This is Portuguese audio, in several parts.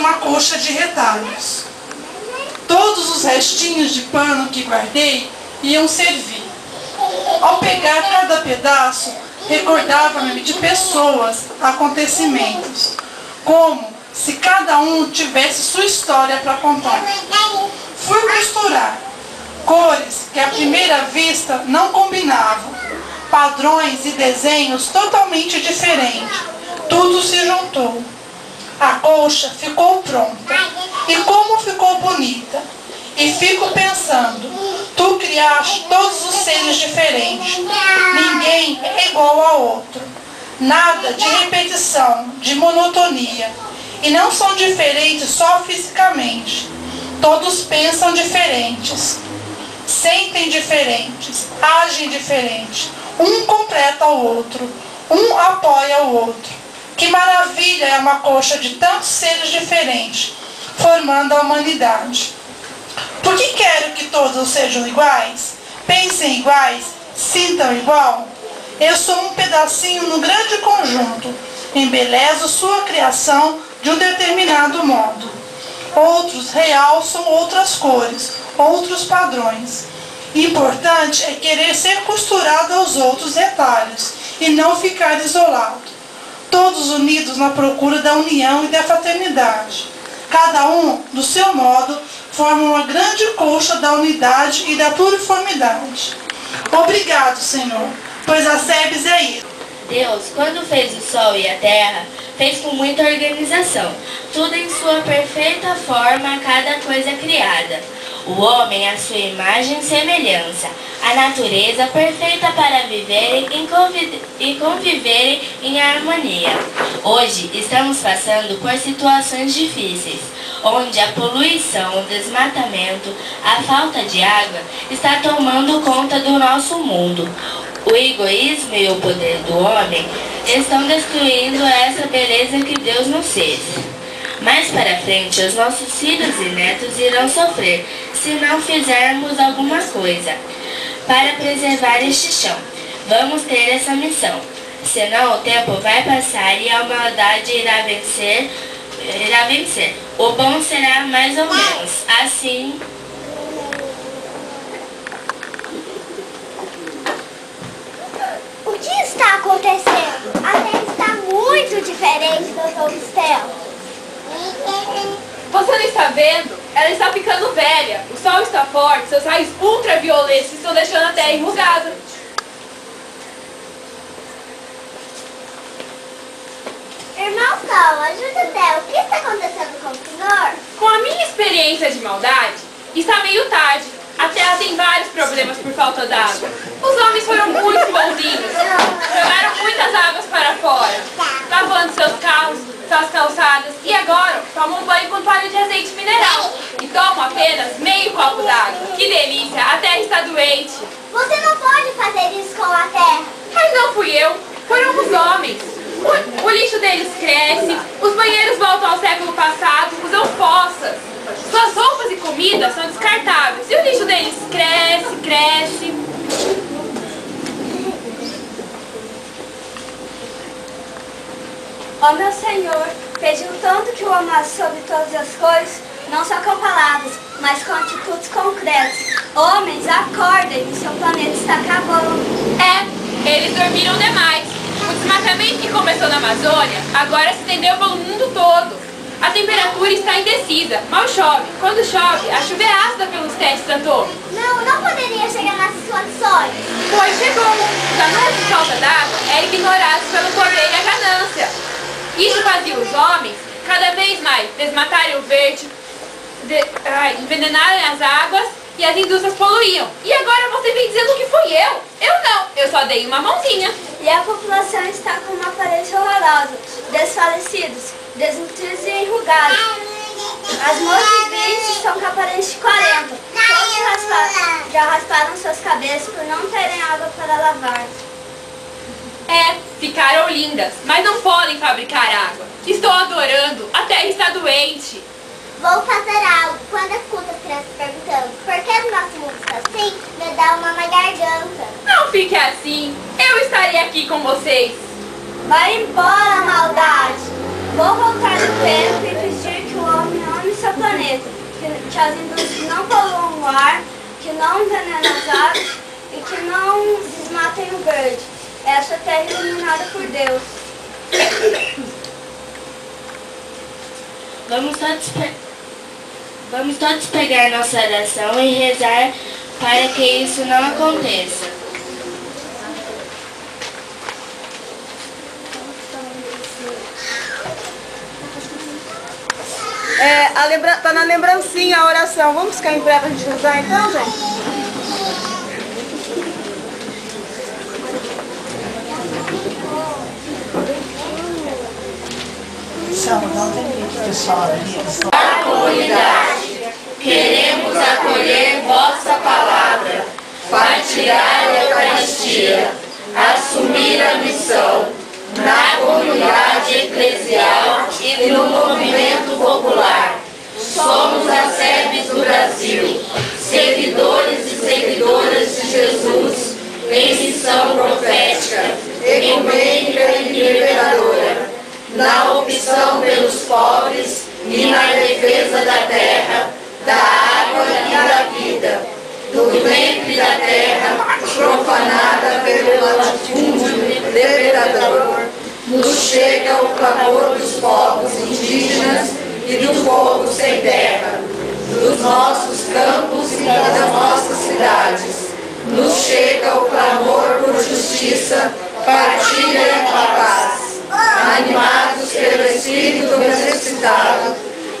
uma coxa de retalhos. Todos os restinhos de pano que guardei iam servir. Ao pegar cada pedaço, recordava-me de pessoas, acontecimentos, como se cada um tivesse sua história para contar. Fui costurar cores que à primeira vista não combinavam, padrões e desenhos totalmente diferentes. Tudo se juntou. A colcha ficou pronta. E como ficou bonita. E fico pensando, tu criaste todos os seres diferentes. Ninguém é igual ao outro. Nada de repetição, de monotonia. E não são diferentes só fisicamente. Todos pensam diferentes, sentem diferentes, agem diferente. Um completa o outro, um apoia o outro. Que maravilha é uma coxa de tantos seres diferentes, formando a humanidade. Por que quero que todos sejam iguais? Pensem iguais? Sintam igual? Eu sou um pedacinho no grande conjunto. Embelezo sua criação de um determinado modo. Outros realçam outras cores, outros padrões. Importante é querer ser costurado aos outros detalhes e não ficar isolado. Todos unidos na procura da união e da fraternidade. Cada um, do seu modo, forma uma grande coxa da unidade e da pluriformidade. Obrigado, Senhor, pois a SEBS é isso. Deus, quando fez o sol e a terra, fez com muita organização, tudo em sua perfeita forma, cada coisa criada. O homem à sua imagem e semelhança, a natureza perfeita para viverem e conviverem em harmonia. Hoje estamos passando por situações difíceis, onde a poluição, o desmatamento, a falta de água está tomando conta do nosso mundo. O egoísmo e o poder do homem estão destruindo essa beleza que Deus nos fez. Mais para frente, os nossos filhos e netos irão sofrer se não fizermos alguma coisa para preservar este chão. Vamos ter essa missão. Senão o tempo vai passar e a maldade irá vencer, irá vencer. O bom será mais ou menos. Assim que está acontecendo? A Terra está muito diferente, doutor Cristel. Você não está vendo? Ela está ficando velha. O sol está forte, seus raios ultravioletos estão deixando a Terra enrugada. Irmão Sol, ajuda até. O que está acontecendo com o senhor? Com a minha experiência de maldade, está meio tarde. A Terra tem vários problemas por falta d'água. Os homens foram muito bonzinhos. Jogaram muitas águas para fora, lavando seus carros, suas calçadas e agora tomam banho com toalha de azeite mineral e tomam apenas meio copo d'água. Que delícia! A Terra está doente. Você não pode fazer isso com a Terra. Mas não fui eu, foram os homens. O, o lixo deles cresce, os banheiros voltam ao século passado, usam fossas. Suas roupas e comida são descartáveis. E o lixo deles cresce, cresce. Ó meu Senhor, pediu tanto que o amasse sobre todas as coisas, não só com palavras, mas com atitudes concretas. Homens, acordem, o seu planeta está acabando. É, eles dormiram demais. O desmatamento que começou na Amazônia agora se estendeu pelo mundo todo. A temperatura está indecisa, mal chove. Quando chove, a chuva é ácida pelos testes atômicos. Não, não poderia chegar nessas condições. Pois chegou. Os anúncios de falta d'água eram ignorados pelo poder e a ganância. Isso fazia os homens cada vez mais desmatarem o verde, de, ai, envenenarem as águas e as indústrias poluíam. E agora você vem dizendo que fui eu? Eu não, eu só dei uma mãozinha. E a população está com uma aparência horrorosa, desfalecidos, desnutridos e enrugados. As moças estão com aparência de 40. Todos rasparam, já rasparam suas cabeças por não terem água para lavar. É, ficaram lindas, mas não podem fabricar água. Estou adorando, a terra está doente. Vou fazer algo. Quando escuto as crianças perguntando por que o nosso mundo está assim, me dá uma na garganta. Não fique assim. Eu estarei aqui com vocês. Vai embora, maldade. Vou voltar no tempo e pedir que o homem ame seu planeta, que, as indústrias não poluam o ar, que não envenenem as aves e que não desmatem o verde essa terra é iluminada por Deus. Vamos todos, vamos todos pegar nossa oração e rezar para que isso não aconteça. É, está lembra... Tá na lembrancinha a oração. Vamos ficar em breve a gente rezar então, gente? não tem pessoal. É a comunidade, queremos acolher vossa palavra, partilhar a Eucaristia, assumir a missão na comunidade eclesial e no movimento popular. Somos a SEBS Espírito ressuscitado,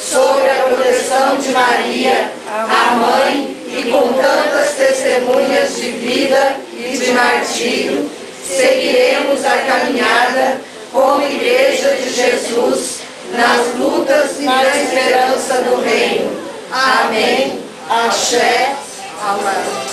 sobre a proteção de Maria, a mãe, e com tantas testemunhas de vida e de martírio, seguiremos a caminhada como Igreja de Jesus nas lutas e na esperança do Reino. Amém. Axé. Amém.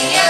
yeah.